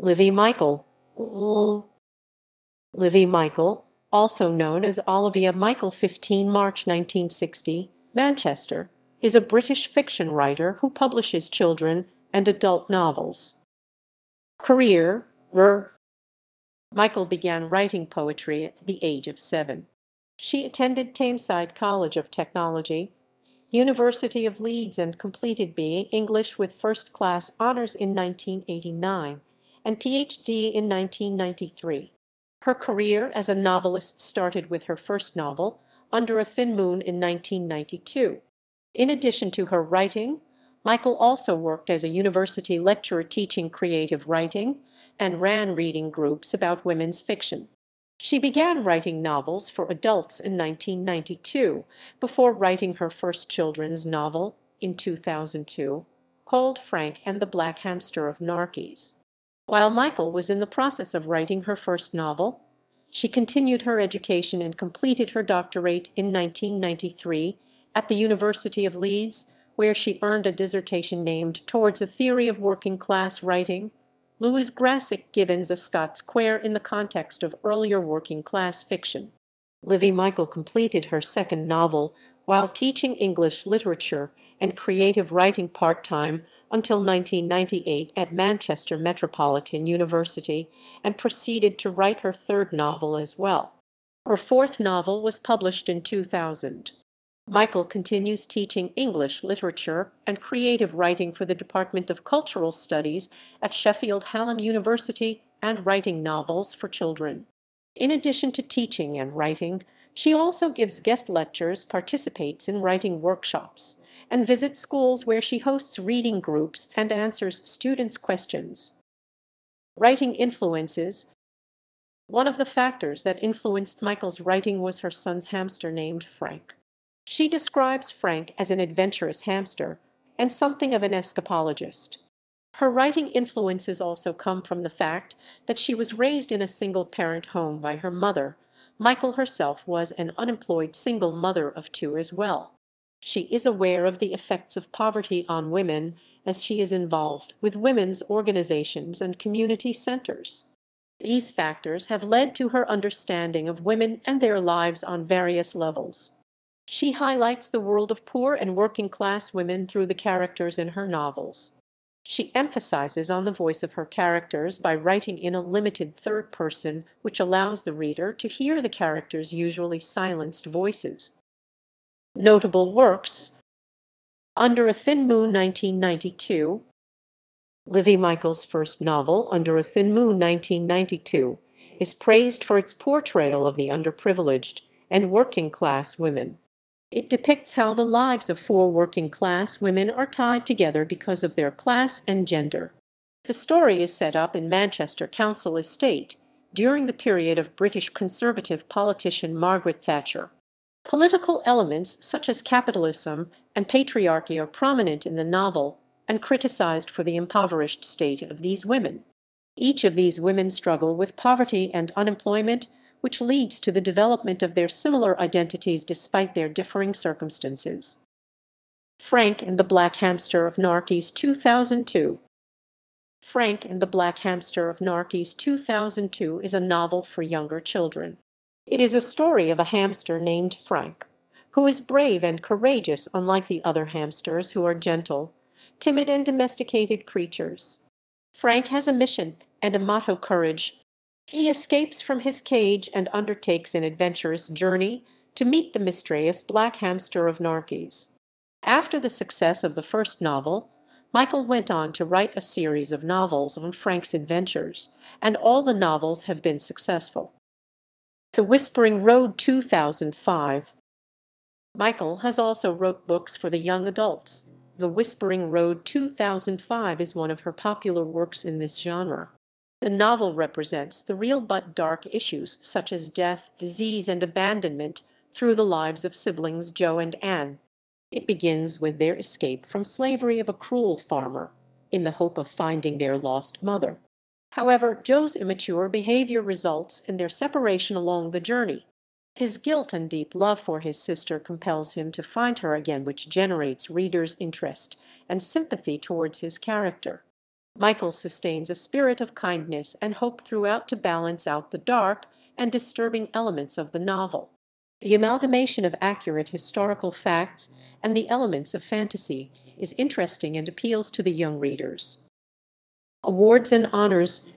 Livi Michael mm-hmm. Livi Michael, also known as Olivia Michael 15 March 1960, Manchester, is a British fiction writer who publishes children and adult novels. Career Ver. Michael began writing poetry at the age of seven. She attended Tameside College of Technology, University of Leeds and completed B.A. English with first-class honours in 1989 and Ph.D. in 1993. Her career as a novelist started with her first novel, Under a Thin Moon in 1992. In addition to her writing, Michael also worked as a university lecturer teaching creative writing and ran reading groups about women's fiction. She began writing novels for adults in 1992 before writing her first children's novel in 2002 called Frank and the Black Hamster of Narkiz. While Michael was in the process of writing her first novel, she continued her education and completed her doctorate in 1993 at the University of Leeds, where she earned a dissertation named Towards a Theory of Working Class Writing. Lewis Grassic Gibbon's a Scots Quair in the context of earlier working class fiction. Livi Michael completed her second novel while teaching English literature and creative writing part-time until 1998 at Manchester Metropolitan University and proceeded to write her third novel as well. Her fourth novel was published in 2000. Michael continues teaching English literature and creative writing for the Department of Cultural Studies at Sheffield Hallam University and writing novels for children. In addition to teaching and writing, she also gives guest lectures, participates in writing workshops, and visits schools where she hosts reading groups and answers students' questions. Writing influences One of the factors that influenced Michael's writing was her son's hamster named Frank. She describes Frank as an adventurous hamster and something of an escapologist. Her writing influences also come from the fact that she was raised in a single-parent home by her mother. Michael herself was an unemployed single mother of two as well. She is aware of the effects of poverty on women as she is involved with women's organizations and community centers. These factors have led to her understanding of women and their lives on various levels. She highlights the world of poor and working class women through the characters in her novels. She emphasizes on the voice of her characters by writing in a limited third person, which allows the reader to hear the characters' usually silenced voices. Notable works Under a Thin Moon 1992 Livi Michael's first novel, Under a Thin Moon 1992, is praised for its portrayal of the underprivileged and working-class women. It depicts how the lives of four working-class women are tied together because of their class and gender. The story is set up in Manchester Council Estate during the period of British Conservative politician Margaret Thatcher. Political elements such as capitalism and patriarchy are prominent in the novel and criticized for the impoverished state of these women. Each of these women struggle with poverty and unemployment, which leads to the development of their similar identities despite their differing circumstances. Frank and the Black Hamster of Narkiz 2002 Frank and the Black Hamster of Narkiz 2002 is a novel for younger children. It is a story of a hamster named Frank, who is brave and courageous unlike the other hamsters who are gentle, timid and domesticated creatures. Frank has a mission and a motto courage. He escapes from his cage and undertakes an adventurous journey to meet the mysterious black hamster of Narkiz. After the success of the first novel, Michael went on to write a series of novels on Frank's adventures, and all the novels have been successful. The Whispering Road 2005 Michael has also wrote books for the young adults. The Whispering Road 2005 is one of her popular works in this genre. The novel represents the real but dark issues such as death, disease, and abandonment through the lives of siblings Joe and Anne. It begins with their escape from slavery of a cruel farmer, in the hope of finding their lost mother. However, Joe's immature behavior results in their separation along the journey. His guilt and deep love for his sister compels him to find her again which generates readers' interest and sympathy towards his character. Michael sustains a spirit of kindness and hope throughout to balance out the dark and disturbing elements of the novel. The amalgamation of accurate historical facts and the elements of fantasy is interesting and appeals to the young readers. Awards and honors